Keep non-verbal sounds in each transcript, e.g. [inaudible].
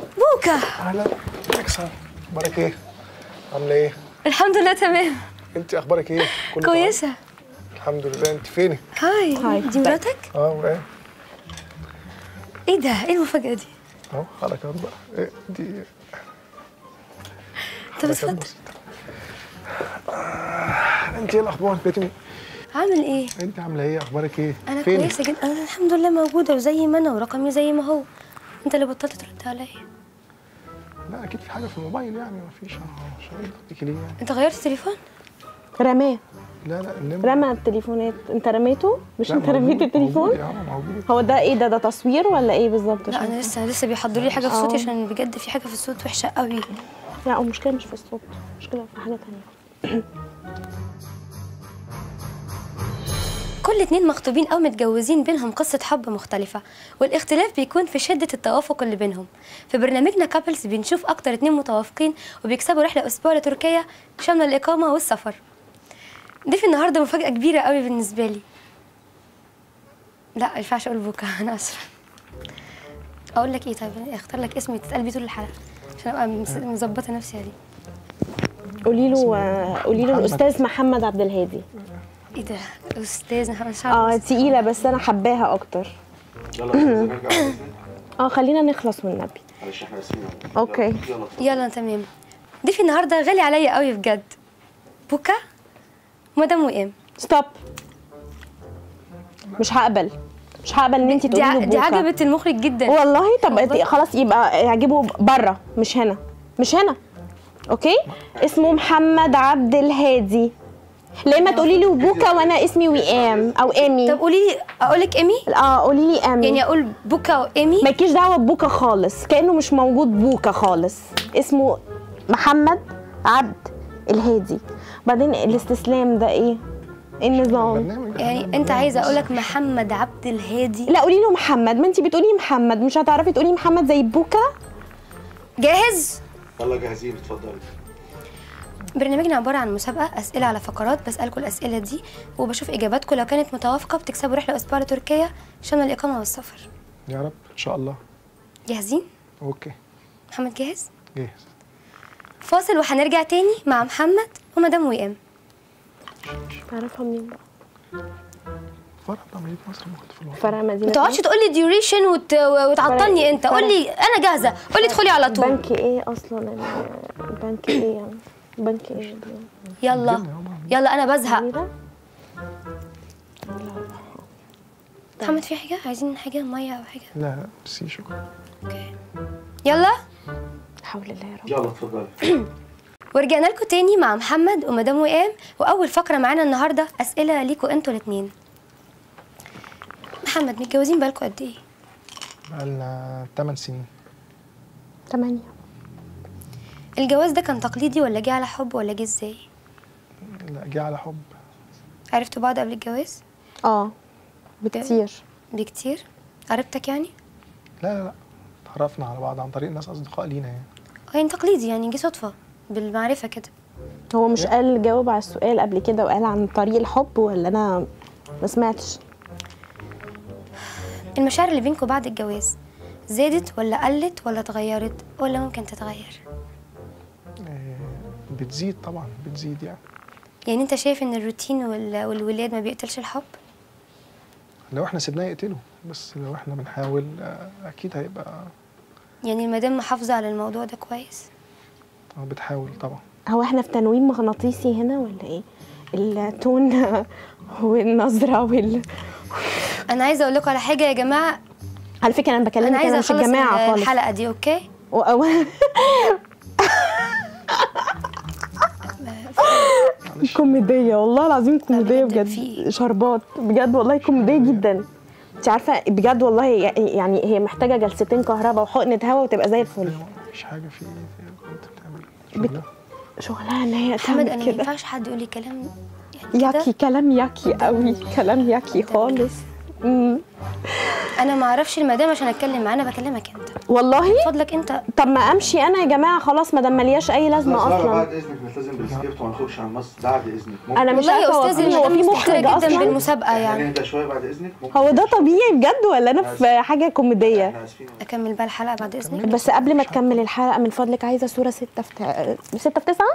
بوكا أهلا اكسر أخبارك إيه؟ عاملة إيه؟ الحمد لله تمام انت أخبارك إيه؟ كله تمام؟ كويسة الحمد لله انت فيني؟ هاي هاي. دي مراتك؟ آه وإيه؟ إيه ده؟ إيه المفاجأة دي؟ أهو حركات بقى إيه دي طب اتفضل. آه، انت إيه الأخبار؟ بيتي عامل إيه؟ انت عاملة إيه؟ أخبارك إيه؟ أنا فيني؟ كويسة جدا أنا الحمد لله موجودة وزي ما أنا ورقمي زي ما هو أنت اللي بطلت ترد عليا لا أكيد في حاجة في الموبايل يعني ما فيش. مش هرد عليكي ليه يعني؟ أنت غيرت التليفون؟ رماه. لا لا رمى التليفونات. أنت رميته؟ مش أنت رميت التليفون؟ موجود عم موجود. هو ده إيه؟ ده ده تصوير ولا إيه بالظبط؟ لا أنا لسه لسه بيحضروا لي حاجة في صوتي آه. عشان بجد في حاجة في الصوت وحشة قوي. لا المشكلة مش في الصوت المشكلة في حاجة تانية. كل اتنين مخطوبين أو متجوزين بينهم قصة حب مختلفة والاختلاف بيكون في شدة التوافق اللي بينهم. في برنامجنا كابلز بنشوف أكتر اتنين متوافقين وبيكسبوا رحلة أسبوع لتركيا شاملة الإقامة والسفر. ضيف النهاردة مفاجأة كبيرة قوي بالنسبة لي. لا ما ينفعش أقول بوكا [laughs] أنا آسفة. أقول لك إيه طيب؟ أختار لك اسم تتقال بيه طول الحلقة عشان أبقى مظبطة نفسي عليه. قولي له قولي له محمد. الأستاذ محمد عبد الهادي. إيه ده؟ أستاذ محمد آه شعب تقيلة بس أنا حباها أكتر. يلا [clears throat] آه خلينا نخلص والنبي معلش إحنا okay. يلا تمام. ضيفي النهارده غالي عليا قوي بجد. بوكا؟ مدام وئام. stop. مش هقبل. مش هقبل إن انت تقولي له دي. عجبت المخرج جدا. والله؟ طب والله. خلاص يبقى اعجبه بره مش هنا. مش هنا. okay؟ اسمه محمد عبد الهادي. ليه ما تقولي لي بوكا وأنا اسمي وئام أو إيمي. طب قولي لي أقول لك إيمي؟ آه قولي لي إيمي يعني أقول بوكا وإيمي؟ مالكيش دعوة ببوكا خالص كأنه مش موجود بوكا خالص. اسمه محمد عبد الهادي. بعدين الاستسلام ده إيه؟ إيه النظام؟ يعني أنت عايزة أقول لك محمد عبد الهادي؟ لا قولي له محمد. ما أنت بتقولي محمد مش هتعرفي تقولي محمد زي بوكا؟ جاهز؟ يلا جاهزين اتفضلي. برنامجنا عبارة عن مسابقة أسئلة على فقرات بسألكم الأسئلة دي وبشوف اجاباتكم لو كانت متوافقة بتكسبوا رحلة أسبوع لتركيا شامله الإقامة والسفر. يا رب إن شاء الله. جاهزين؟ okay. محمد جاهز؟ جاهز. فاصل وهنرجع تاني مع محمد ومدام وئام تعرفها منين بقى؟ فرق عمليه مصر مختلف الوضع فرع مدينة ما تقعدش تقول لي duration وت... وتعطلني فرق- أنت قول لي أنا جاهزة. قول لي ادخلي على طول. بنك إيه أصلا ال- البنك إيه يعني؟ بنك إيه؟ يلا يلا أنا بزهق؟ محمد في حاجة؟ عايزين حاجة؟ مية أو حاجة؟ لا لا ميرسي شكرا. أوكي. يلا. حول الله يا رب. يلا اتفضلي. [clears throat] ورجعنا لكم تاني مع محمد ومدام وئام. وأول فقرة معانا النهارده أسئلة ليكوا أنتوا الاثنين محمد متجوزين بقالكوا قد إيه؟ بقالنا 8 سنين. تمانية. الجواز ده كان تقليدي ولا جه على حب ولا جه إزاي؟ لا جه على حب. عرفتوا بعض قبل الجواز؟ آه بكتير. بكتير؟ قربتك يعني؟ لا لا لا. تعرفنا على بعض عن طريق ناس أصدقاء لينا يعني. آه يعني تقليدي يعني جه صدفة بالمعرفة كده. هو مش قال جاوب على السؤال قبل كده وقال عن طريق الحب ولا أنا ما سمعتش؟ المشاعر اللي بينكم بعد الجواز زادت ولا قلت ولا اتغيرت ولا ممكن تتغير؟ آه، بتزيد طبعا بتزيد يعني. يعني أنت شايف إن الروتين وال- والولاد ما بيقتلش الحب؟ لو إحنا سيبناه يقتله بس لو إحنا بنحاول آه، أكيد هيبقى يعني المدام محافظة على الموضوع ده كويس؟ آه، بتحاول طبعا. هو إحنا في تنويم مغناطيسي هنا ولا إيه؟ التون [laughs] والنظرة وال أنا عايزة أقول لكم على حاجة يا جماعة. على فكرة أنا أنا بكلمك عايزة أنا مش أخلص الجماعة خالص. الحلقة دي أوكي. [laughs] [gasps] كوميدية والله العظيم كوميدية بجد. شربات بجد والله كوميدية جدا. انت عارفة بجد والله يعني هي محتاجة جلستين كهرباء وحقنة هوا وتبقى زي الفل. مفيش حاجة في في كنت بتعمل؟ بت- شغلها إن هي محمد تعمل أنا ما كده. ينفعش حد يقول لي كلام يعني كده؟ ياكي كلام ياكي قوي كلام ياكي خالص. أنا ما أعرفش المدام عشان أتكلم معاها أنا بكلمك أنت. والله؟ فضلك أنت. طب ما أمشي أنا يا جماعة خلاص ما دام ملياش أي لازمة أصلا. بعد إذنك نلتزم بالسكريبت وما نخرجش عن النص بعد إذنك. ممكن. أنا مش عارفة يا أستاذ هو في مخرج أصلا. بالمسابقة يعني, يعني أنت شوية بعد إذنك هو ده طبيعي بجد ولا أنا في حاجة كوميدية؟ أكمل بقى الحلقة بعد إذنك. بس قبل ما تكمل الحلقة من فضلك عايزة صوره 6 في 6 في 9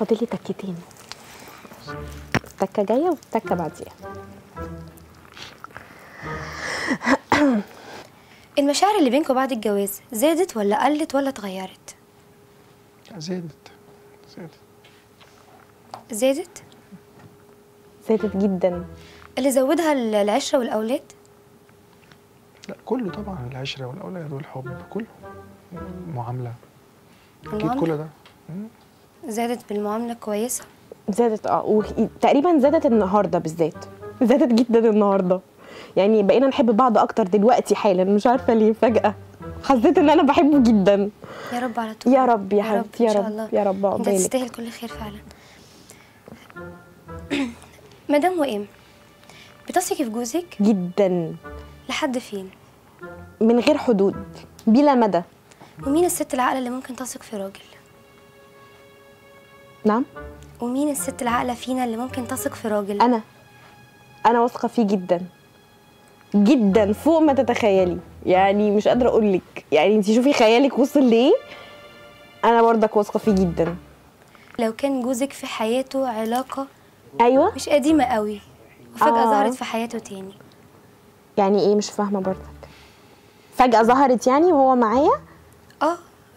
فاضلي تكتين تكة جاية وتكة بعديها. [clears throat] المشاعر اللي بينكم بعد الجواز زادت ولا قلت ولا اتغيرت؟ زادت. زادت. زادت؟ زادت جدا. اللي زودها العشرة والأولاد؟ لا كله طبعا العشرة والأولاد والحب كله. معاملة. أكيد كل ده. زادت بالمعاملة كويسة؟ زادت آه وتقريبا زادت النهارده بالذات. [laughs] زادت جدا النهارده. يعني بقينا نحب بعض أكتر دلوقتي حالا. مش عارفة ليه فجأة. حسيت إن أنا بحبه جدا. يا رب على طول. يا رب يا حبيبتي يا رب الله. يا رب أنت تستاهل كل خير فعلا. [clears throat] مدام وئام بتثقي في جوزك؟ جدا. لحد فين؟ من غير حدود بلا مدى. ومين الست العاقلة اللي ممكن تثق في راجل؟ نعم؟ ومين الست العاقلة فينا اللي ممكن تثق في راجل؟ أنا. أنا واثقة فيه جدا. جدا فوق ما تتخيلي. يعني مش قادرة أقول لك. يعني انت شوفي خيالك وصل لإيه. أنا برضك واثقة فيه جدا. لو كان جوزك في حياته علاقة أيوه. مش قديمة قوي وفجأة آه. ظهرت في حياته تاني. يعني إيه؟ مش فاهمة برضك. فجأة ظهرت يعني وهو معايا؟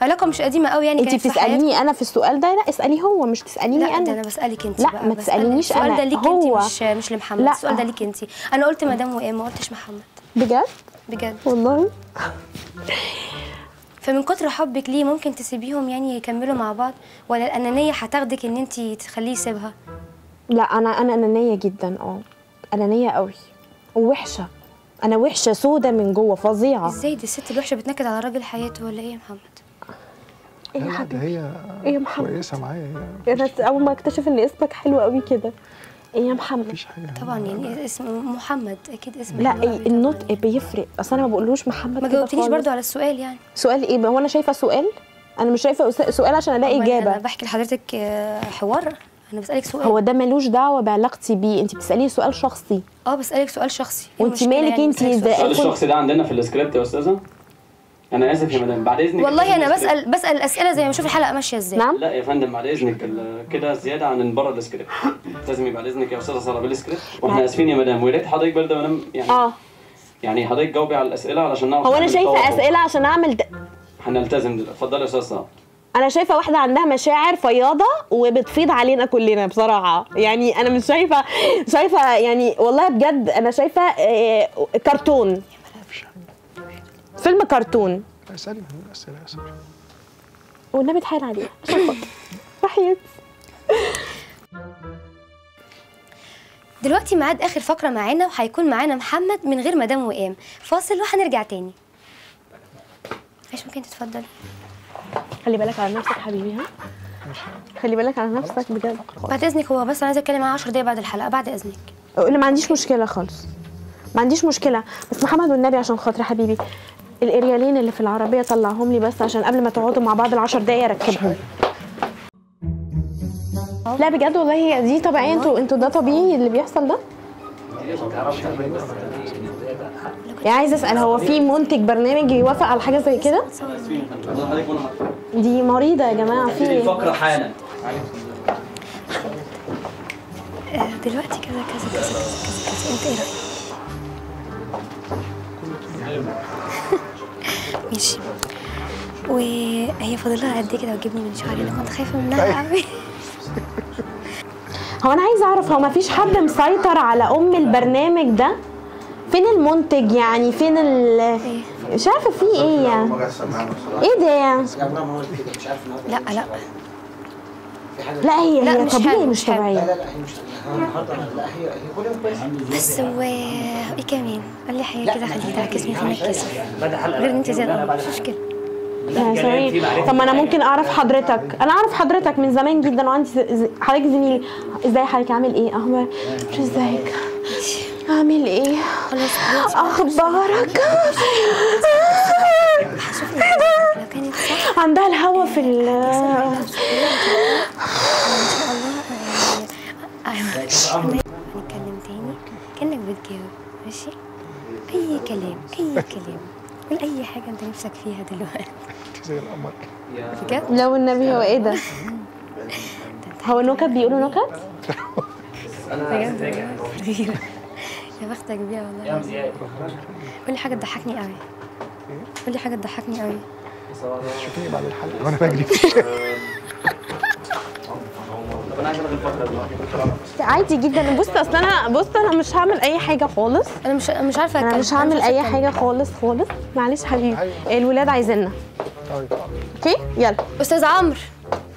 علاقة مش قديمة قوي يعني انت. بتسأليني أنا في السؤال ده؟ لا اسأليه هو مش تسأليني لا ده أنا. أنا بسألك انت لا، بقى ما بسألك. تسألينيش السؤال. ده ليك هو. انت مش مش لمحمد. لا. السؤال ده ليك انت أنا قلت مدام وئام ما قلتش محمد. بجد؟ بجد. والله. فمن كتر حبك ليه ممكن تسيبيهم يعني يكملوا مع بعض؟ ولا الأنانية هتاخدك إن انت تخليه يسيبها؟ لا أنا أنا أنانية جدا آه. أنانية قوي. ووحشة. أنا وحشة سودة من جوه فظيعة. إزاي دي الست الوحشة بتنكد على راجل حياته ولا إيه يا محمد؟ إيه يا حبيبي؟ هي إيه يا محمد؟ كويسة معايا هي. أنا أول ما اكتشف إن اسمك حلو قوي كده. إيه يا محمد؟ مفيش حاجة طبعا يعني اسم محمد أكيد اسم لا حلو. إيه النطق. بيفرق. أصل أنا ما بقولوش محمد ما جاوبتنيش. برضو على السؤال يعني. سؤال إيه هو أنا شايفة سؤال؟ أنا مش شايفة سؤال عشان ألاقي أمال أنا إجابة. بحكي لحضرتك آه، حوار. أنا بسألك سؤال. هو ده ملوش دعوة بعلاقتي بيه. انت بتسأليه سؤال شخصي. آه بسألك سؤال شخصي. إيه وانت مالك يعني؟ انت سؤال السؤال الشخصي ده عندنا في السكريبت يا أستاذة؟ أنا آسف يا مدام بعد إذنك والله أنا. بسأل بسأل أسئلة زي ما أشوف الحلقة ماشية إزاي. نعم. لا يا فندم بعد إذنك كده زيادة عن بره السكريبت. لازم يبقى بعد إذنك يا أستاذة ساره بالسكريبت وإحنا آسفين يا مدام. ويا ريت حضرتك برضه يا مدام يعني آه. يعني حضرتك جاوبي على الأسئلة علشان نعرف هو أنا شايفة. أسئلة عشان أعمل ده. هنلتزم دلوقتي. اتفضلي يا أستاذة ساره أنا شايفة واحدة عندها مشاعر فياضة وبتفيض علينا كلنا بصراحة. يعني أنا مش شايفه شايفة يعني والله بجد أنا شايفة آه، كرتون. فيلم كرتون. اسالي الاسئله يا ساره والنبي اتحايل عليها عشان خاطر وحياتي دلوقتي ميعاد آخر فقرة معانا وهيكون معانا محمد من غير مدام وئام فاصل وهنرجع تاني. عايش ممكن تتفضل. خلي بالك على نفسك حبيبي ها؟ خلي بالك على نفسك بجد. بعد إذنك هو بس أنا عايزة أتكلم معاه 10 دقايق بعد الحلقة بعد إذنك. أنا ما عنديش مشكلة خالص. ما عنديش مشكلة. بس محمد والنبي عشان خاطر حبيبي. الاريالين اللي في العربية طلعهم لي بس عشان قبل ما تقعدوا مع بعض العشر دقايق أركبهم. لا بجد والله هي دي طبيعية. أنتوا أنتوا ده طبيعي اللي بيحصل ده؟ يعني عايزة أسأل هو في منتج برنامج يوافق على حاجة زي كده؟ دي مريضة يا جماعة في؟ الفقره حالا. دلوقتي كذا كذا كذا كذا كذا كذا. انت إيه رأيك؟ ماشي. وهي فاضلها قد إيه كده وتجيبني من شعري؟ أنا كنت خايفة منها قوي. هو أنا عايزة أعرف هو ما فيش حد مسيطر على أم البرنامج ده؟ فين المنتج يعني؟ فين ال مش عارفة في إيه يعني. إيه ده لا لا. لا هي لا، هي مش طبيعي حلو، مش. طبيعيه لا لا هي مش النهارده لا هي هي كويسه بس و إيه كمان قال لي حاجة كده خليكي تعكسني في حلقه غير ان انت زياده مش مشكله يعني طب ما أنا ممكن اعرف حضرتك أنا اعرف حضرتك من زمان جدا وعندي حضرتك زميلي إزاي حضرتك عامل إيه أخبار مش ازيك عامل إيه أخبارك عندها الهوا في ال ان شاء الله يعني هنتكلم تاني كانك بتجاوب ماشي اي كلام اي كلام قول اي حاجة أنت نفسك فيها دلوقتي؟ [laughs] زي القمر. بجد؟ لو النبي هو إيه ده؟ [laughs] هو نكت؟ بيقولوا نكت؟ بجد؟ يا بختك بيها والله قولي حاجة تضحكني قوي. قولي حاجة تضحكني قوي. شوفيني بعد الحلقة؟ وأنا بجري الفقره دي. عادي جدا. بص أصل أنا بص أنا مش هعمل أي حاجة خالص. أنا مش مش عارفة أنا. مش هعمل أي. حاجة خالص خالص. معلش حبيبي. أيوة. الولاد عايزيننا. طيب. أوكي؟ يلا. أستاذ عمرو.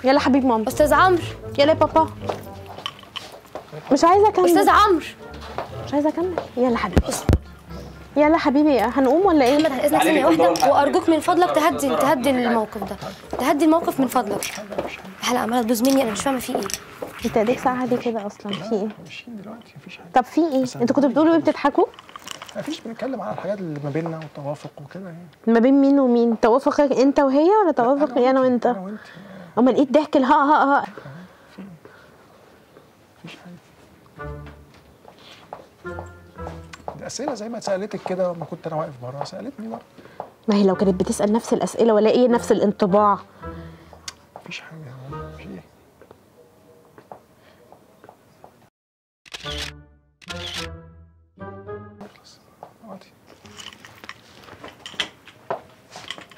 يلا حبيب ماما. أستاذ عمرو. يلا يا بابا. مش عايزة أكمل. أستاذ عمرو. مش عايزة أكمل. يلا حبيبي. يلا حبيبي هنقوم ولا إيه؟ محمد اذنك ثانية واحدة. وأرجوك من فضلك تهدي تهدي الموقف ده. تهدي الموقف من فضلك. الحلقة عمالة تبوظ مني؟ أنا مش فاهمة في إيه. أنت اديك ساعة دي كده أصلا؟ في إيه؟ ماشيين دلوقتي مفيش حاجة. طب في إيه؟ أنتوا كنتوا بتقولوا إيه؟ بتضحكوا؟ مفيش بنتكلم على الحاجات اللي ما بيننا والتوافق وكده يعني. ما بين مين ومين؟ توافقك أنت وهي ولا توافقي أنا وأنت؟ أنا وانت أمال إيه الضحك؟ الها ها ها دي اسئله زي ما سالتك كده لما كنت أنا واقف بره سألتني بقى ما هي لو كانت بتسأل نفس الأسئلة ولا إيه نفس الانطباع. مفيش حاجة في إيه.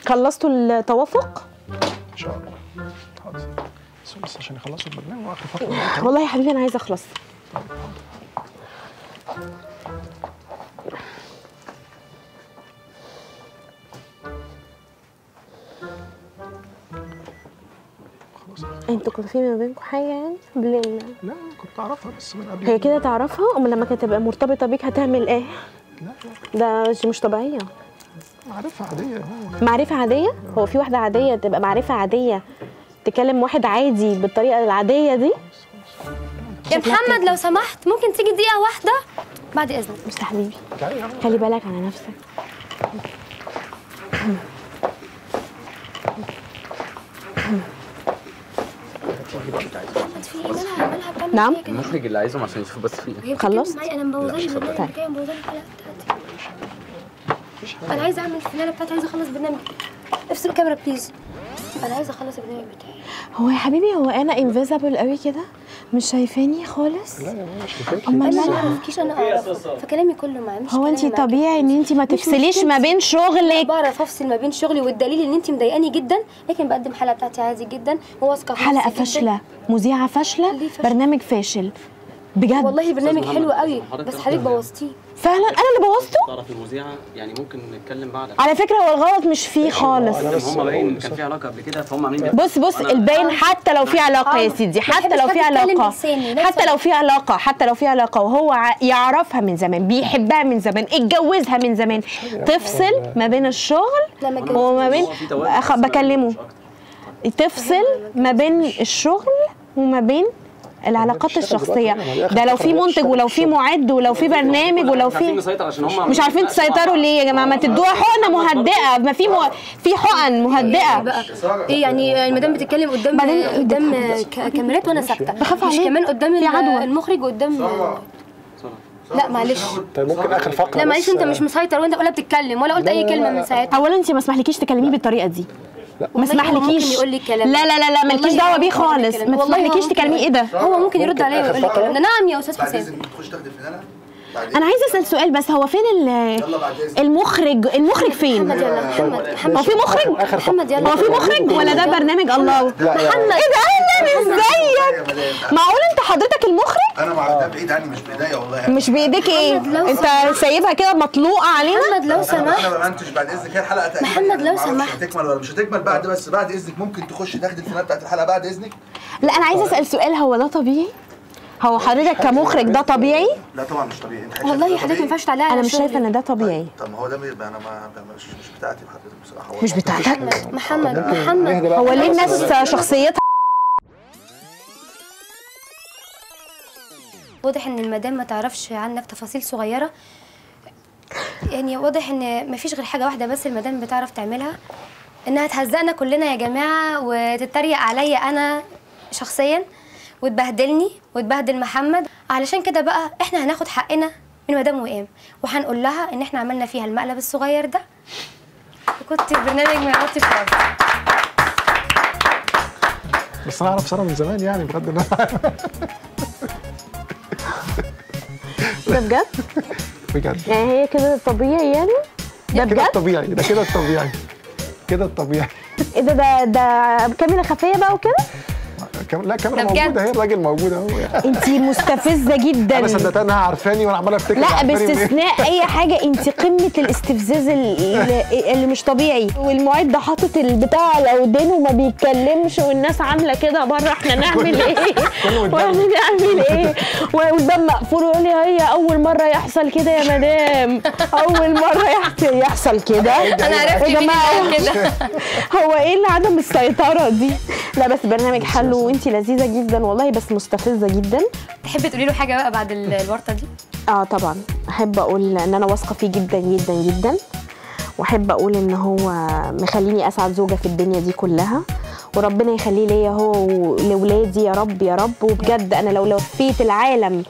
خلصتوا التوافق؟ إن شاء الله. حاضر. بس بس عشان يخلصوا البرنامج واخر فتره والله يا حبيبي أنا عايزة أخلص. أنتوا كنتوا في ما بينكم حاجة يعني؟ بالله لا كنت أعرفها بس من قبل. هي كده تعرفها؟ أمال لما كانت تبقى مرتبطة بيك هتعمل إيه؟ لا لا. ده مش طبيعيه عارفها عادية. هو معرفة عادية؟ هو في واحدة عادية تبقى معرفة عادية تكلم واحد عادي بالطريقة العادية دي؟ يا محمد لو سمحت ممكن تيجي دقيقة واحدة؟ بعد إذنك. بس يا حبيبي تعالي يا عم. خلي بالك على نفسك محمد في إيه مالها مالها بتعمل نعم. المخرج اللي عايزهم عشان يشوفوا بس هي بتتكلم خلصت؟ أنا البرنامج طيب. أنا عايزة أعمل الفنانة بتاعتي عايزة أخلص برنامج افصل الكاميرا please أنا عايزة أخلص البرنامج بتاعي. هو يا حبيبي هو أنا invisible قوي كده؟ مش شايفاني خالص؟ لا يا ماما مش شايفاكي أمال أنا ما اعرفكيش أنا أعرفه. فكلامي كله معاه مش هو انت. طبيعي إن انت ما تفصليش. ما بين شغلك؟ بعرف أفصل ما بين شغلي والدليل ان انت مضايقاني جدا لكن بقدم حلقة بتاعتي عادي جدا وواثقة في حلقة. فاشلة مذيعة فاشلة؟ برنامج فاشل. بجد. والله برنامج حلو قوي بس حضرتك بوظتيه. فعلا؟ أنا اللي بوظته؟ تعرف المذيعة. يعني ممكن نتكلم بعد على فكرة هو الغلط مش فيه خالص. هم باين كان في علاقة قبل كده فهم عاملين بص بص الباين حتى لو في علاقة يا سيدي حتى لو في علاقة. حتى لو في علاقة حتى لو في علاقة وهو يعرفها من زمان بيحبها من زمان اتجوزها من زمان تفصل ما بين الشغل لما اتجوزت. وما بين بكلمه. تفصل ما بين الشغل وما بين العلاقات الشخصية. ده لو في منتج ولو في معد ولو في برنامج ولو مش عارفين في مش عارفين تسيطروا ليه يا جماعة؟ ما تدوها حقنه مهدئة. ما في مو... في حقن مهدئة. إيه يعني المدام بتتكلم قدام بعدين قدام كاميرات وأنا ساكته بخاف مش عليه. كمان قدام. المخرج قدام. لا معلش. طيب ممكن آخر فقرة لا معلش أنت مش مسيطر وأنت ولا بتتكلم ولا قلت أي كلمة من. ساعتها. اولا أنت ما اسمحلكيش تكلميه بالطريقة دي. ما والله هو اسمحلكيش يقول لي الكلام لا لا لا لا مالكيش دعوة بيه خالص. ما تسمحلكيش ممكن تكلميه. إيه ده؟ هو ممكن يرد عليا ويقول لي ده نعم يا أستاذ حسام تخش تاخدي الفنانة. أنا عايزة أسأل سؤال بس هو فين المخرج؟ المخرج فين؟ محمد يلا. محمد محمد هو في مخرج. محمد يلا. هو في مخرج؟ ولا ده برنامج الله؟ محمد. إيه ده؟ أهلا يا ازيك معقول أنت حضرتك المخرج؟ أنا مع ده بعيد عني مش بإيديا والله. مش بإيديك إيه؟ محمد لو أنت سايبها كده مطلوقة علينا؟ محمد لو سمحت. أنا بمنتج بعد إذنك هي الحلقة تقريبا محمد لو معرفش سمحت. هتكمل ولا مش هتكمل بعد بس بعد إذنك ممكن تخشي تاخدي الفنانه بتاعت الحلقة بعد إذنك. لا أنا عايزة أسأل سؤال هو ده طبيعي؟ هو حضرتك كمخرج ده طبيعي؟ لا طبعا مش طبيعي. أنت والله حضرتك ما ينفعش تعلقي أنا مش شايفة. إن ده طبيعي. طب ما هو ده أنا ما مش مش بتاعتي حضرتك بصراحة. مش بتاعتك؟ محمد محمد. هو ليه الناس شخصيتها؟ واضح إن المدام ما تعرفش عنك تفاصيل صغيرة. يعني واضح إن مفيش غير حاجة واحدة بس المدام بتعرف تعملها. إنها تهزقنا كلنا يا جماعة وتتريق عليا أنا شخصيا. وتبهدلني وتبهدل محمد. علشان كده بقى إحنا هناخد حقنا من مدام وئام وهنقول لها إن إحنا عملنا فيها المقلب الصغير ده. وكنت في برنامج في رابط. بس أنا أعرف سارة من زمان يعني بغض النظر ده بجد؟ بجد. يعني هي كده طبيعي يعني؟ ده كده بجد؟ الطبيعي ده كده الطبيعي. كده الطبيعي. إيه ده ده ده كاميرا خفية بقى وكده؟ كام- لا كاميرا ده بجد. موجودة أهي الراجل موجود أهو. انت مستفزة [laughs] جدا. أنا صدقتها انها عارفاني وأنا عمال أفتكر لا. باستثناء [laughs] أي حاجة انت قمة الاستفزاز ال- اللي مش طبيعي. والمعد ده حاطط البتاع على ودانه وما بيتكلمش والناس عاملة كده بره إحنا [laughs] نعمل إيه. وإحنا نعمل إيه؟ والباب مقفول ويقول لي هي أول مرة يحصل كده يا مدام. أول مرة يحصل يحصل كده. أنا عرفت يا مين جماعة اللي قال كده. هو إيه اللي عدم السيطرة دي؟ لا بس برنامج حلو وانت لذيذة جدا والله بس مستفزة جدا. تحبي تقولي له حاجة بقى بعد ال- الورطة دي؟ آه طبعا. أحب أقول إن أنا واثقة فيه جدا جدا جدا. وأحب أقول إن هو مخليني أسعد زوجة في الدنيا دي كلها. وربنا يخليه ليا هو ولولادي يا رب يا رب. وبجد أنا لو لفيت العالم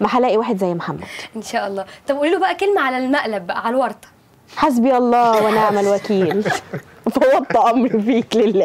ما هلاقي واحد زي محمد. إن شاء الله. طب قولي له بقى كلمة على المقلب بقى على الورطة. حسبي الله ونعم الوكيل. [laughs] فوضت امري فيك لله.